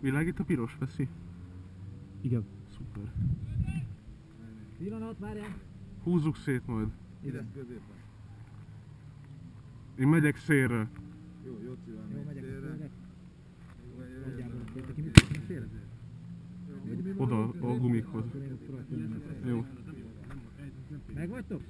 Világít a piros, veszi? Igen. Szuper. Pillanat, várjál! Húzzuk szét majd. Ide középen. Én megyek szélre. Jó, jó csinálni. Jó, megyek szélre. Oda a gumikhoz. Akkor én. Jó. Megvagytok?